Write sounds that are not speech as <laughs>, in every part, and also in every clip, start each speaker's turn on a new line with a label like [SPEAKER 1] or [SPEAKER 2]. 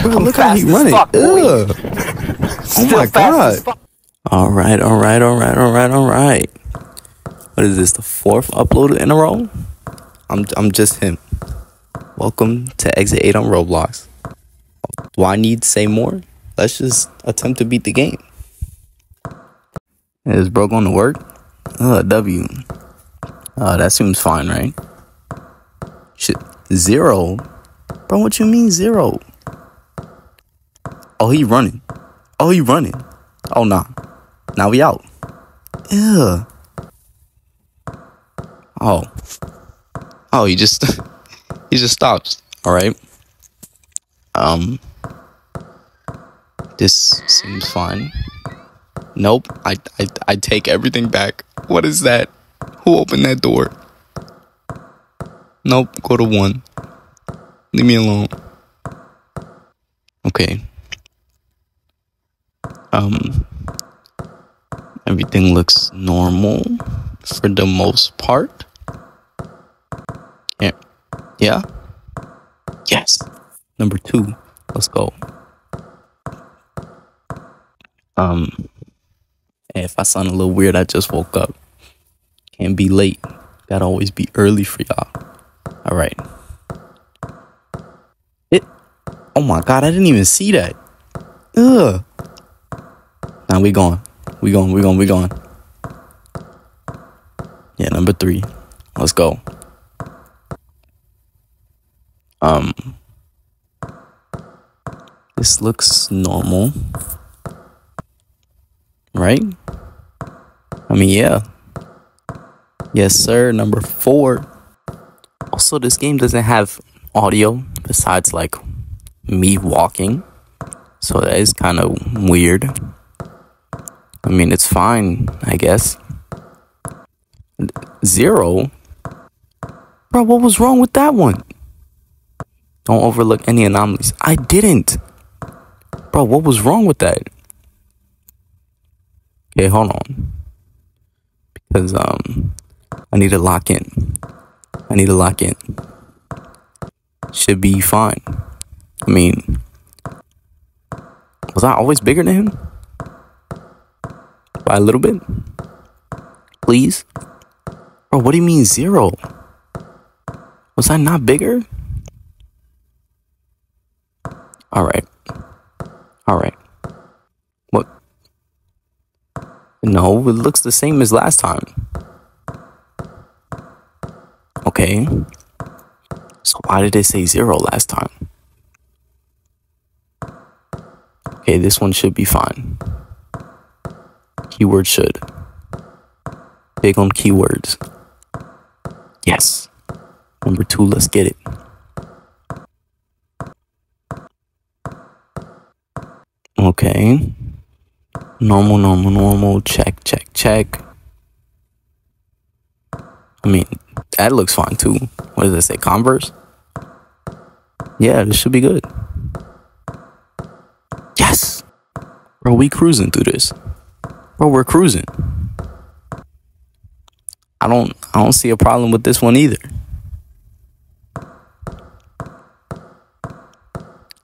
[SPEAKER 1] Bro, look how he running.
[SPEAKER 2] fuck.
[SPEAKER 1] Ugh. <laughs> Oh my god. All right, all right, all right, all right, all right. What is this? The fourth upload in a row? I'm I'm just him. Welcome to Exit 8 on Roblox. Do I need to say more? Let's just attempt to beat the game. Is bro going to work? Uh, W. Uh, that seems fine, right? Shit, zero? Bro, what you mean zero? Oh, he running. Oh, he running. Oh, nah. Now we out. Ew. Oh. Oh, he just <laughs> he just stops. All right. Um. This seems fine. Nope. I I I take everything back. What is that? Who opened that door? Nope. Go to one. Leave me alone. Okay. Um. Everything looks normal for the most part. Yeah. Yeah. Yes. Number two. Let's go. Um. if I sound a little weird, I just woke up. Can't be late. Gotta always be early for y'all. All right. It. Oh my god! I didn't even see that. Ugh. Now we going. We going. We going. We going. Yeah, number three. Let's go. Um, this looks normal, right? I mean, yeah. Yes, sir. Number four. Also, this game doesn't have audio besides like me walking, so that is kind of weird. I mean, it's fine, I guess. Zero? Bro, what was wrong with that one? Don't overlook any anomalies. I didn't. Bro, what was wrong with that? Okay, hold on. Because um I need to lock in. I need to lock in. Should be fine. I mean was I always bigger than him? By a little bit? Please? Bro, what do you mean zero? Was I not bigger? Alright. Alright. What? No, it looks the same as last time. Okay. So why did it say zero last time? Okay, this one should be fine. Keyword should. Big on keywords. Yes. Number two, let's get it. Okay. Normal, normal, normal. Check, check, check. I mean, that looks fine too. What does it say? Converse? Yeah, this should be good. Yes! Bro, we cruising through this. Bro, we're cruising. I don't I don't see a problem with this one either.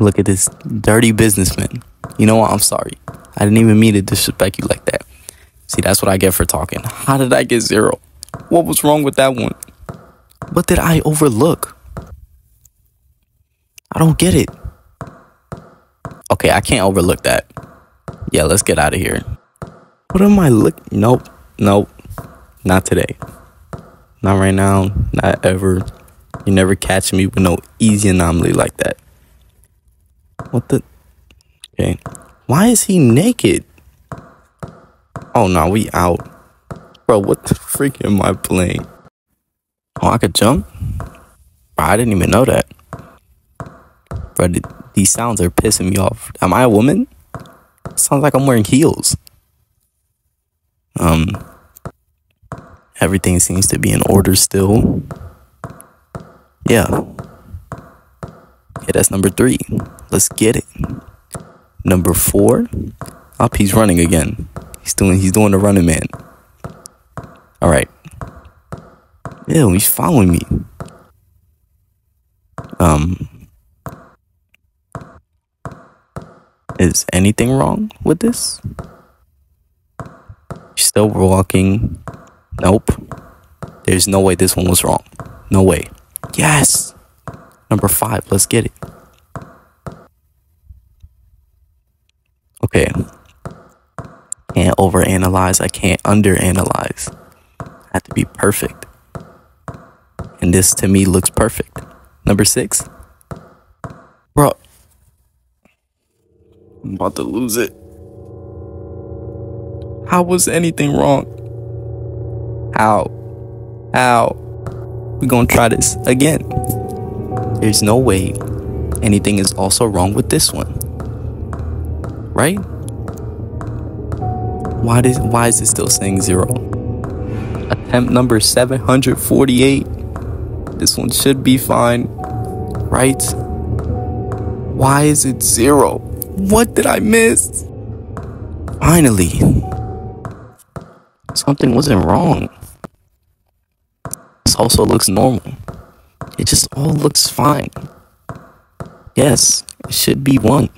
[SPEAKER 1] Look at this dirty businessman. You know what? I'm sorry. I didn't even mean to disrespect you like that. See, that's what I get for talking. How did I get zero? What was wrong with that one? What did I overlook? I don't get it. Okay, I can't overlook that. Yeah, let's get out of here. What am I look? Nope, nope, not today. Not right now. Not ever. You never catch me with no easy anomaly like that. What the? Okay. Why is he naked? Oh no, we out. Bro, what the freak am I playing? Oh, I could jump? Bro, I didn't even know that. Bro, these sounds are pissing me off. Am I a woman? Sounds like I'm wearing heels. Um, everything seems to be in order still. Yeah. Yeah, that's number three. Let's get it. Number four. Up, he's running again. He's doing he's doing the running man. Alright. Ew, he's following me. Um Is anything wrong with this? Still walking. Nope. There's no way this one was wrong. No way. Yes. Number five. Let's get it. Okay. Can't overanalyze. I can't underanalyze. I have to be perfect. And this to me looks perfect. Number six. Bro. I'm about to lose it. How was anything wrong? How? How? We're gonna try this again. There's no way anything is also wrong with this one. Right? Why does why is it still saying zero? Attempt number 748. This one should be fine. Right? Why is it zero? What did I miss? Finally. Something wasn't wrong. This also looks normal. It just all looks fine. Yes, it should be one.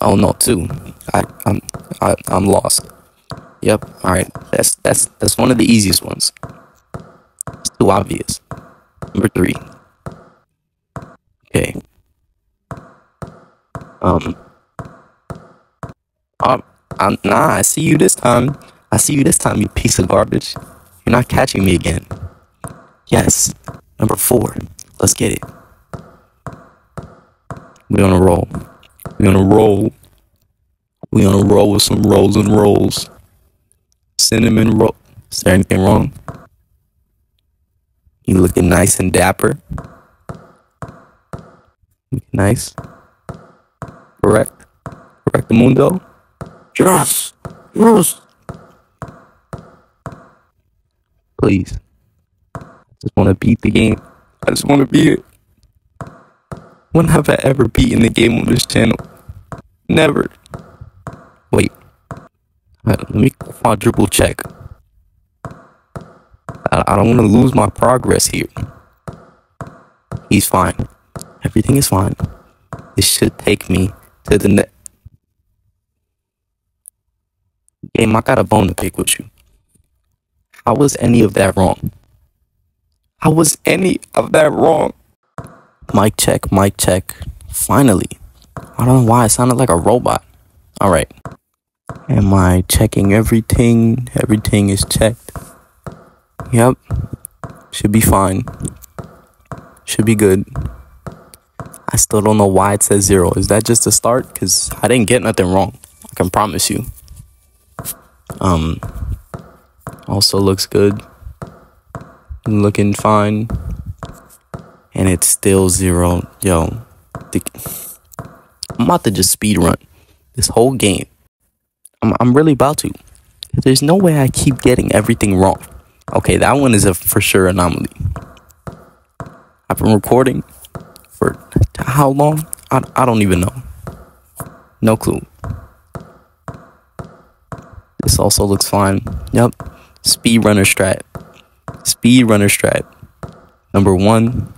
[SPEAKER 1] Oh no, two. I, I'm I, I'm lost. Yep. All right. That's that's that's one of the easiest ones. It's too obvious. Number three. Okay. Um. Um. I'm, nah. I see you this time. I see you this time, you piece of garbage. You're not catching me again. Yes. Number four. Let's get it. We on a roll. We on a roll. We on a roll with some rolls and rolls. Cinnamon roll. Is there anything wrong? You looking nice and dapper. Nice. Correct. Correct the mundo. Yes. Yes. Please. I just want to beat the game. I just want to beat it. When have I ever beaten the game on this channel? Never. Wait. Right, let me quadruple check. I, I don't want to lose my progress here. He's fine. Everything is fine. This should take me to the next. Game, I got a bone to pick with you. How was any of that wrong? How was any of that wrong? Mic check, mic check. Finally. I don't know why I sounded like a robot. All right. Am I checking everything? Everything is checked. Yep. Should be fine. Should be good. I still don't know why it says zero. Is that just a start? Because I didn't get nothing wrong. I can promise you. Um, also looks good. Looking fine. And it's still zero. Yo, I'm about to just speed run this whole game. I'm, I'm really about to. There's no way I keep getting everything wrong. Okay, that one is a for sure anomaly. I've been recording for how long? I, I don't even know. No clue. This also looks fine. Yep. Speedrunner strat. Speedrunner strat. Number one.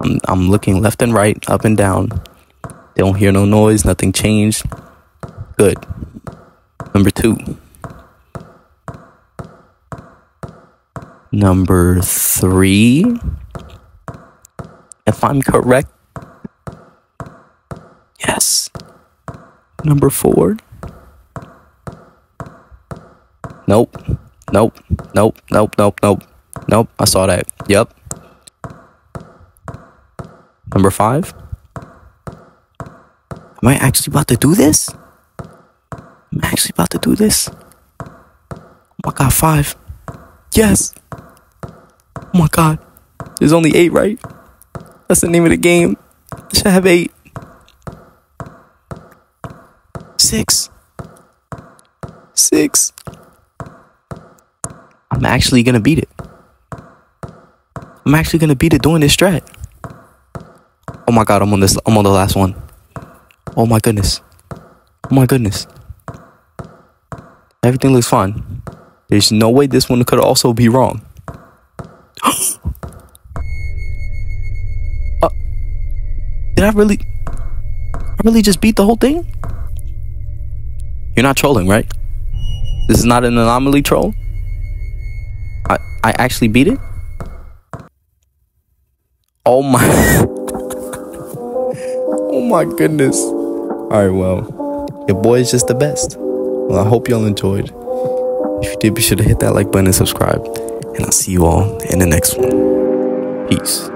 [SPEAKER 1] I'm I'm looking left and right, up and down. Don't hear no noise, nothing changed. Good. Number two. Number three. If I'm correct. Yes. Number four. Nope. Nope. Nope. Nope. Nope. Nope. Nope. I saw that. Yep. Number five. Am I actually about to do this? I'm actually about to do this. Oh my god, five. Yes. Oh my god. There's only eight, right? That's the name of the game. I should have eight. Six. Six. I'm actually gonna beat it. I'm actually gonna beat it doing this strat. Oh my god, I'm on this I'm on the last one. Oh my goodness. Oh my goodness. Everything looks fine. There's no way this one could also be wrong. <gasps> uh, Did I really? I really just beat the whole thing? You're not trolling, right? This is not an anomaly troll? I, actually beat it? Oh my. <laughs> oh my goodness. Alright, well, your boy is just the best. Well, I hope y'all enjoyed. If you did, be sure to hit that like button and subscribe. And I'll see you all in the next one. Peace.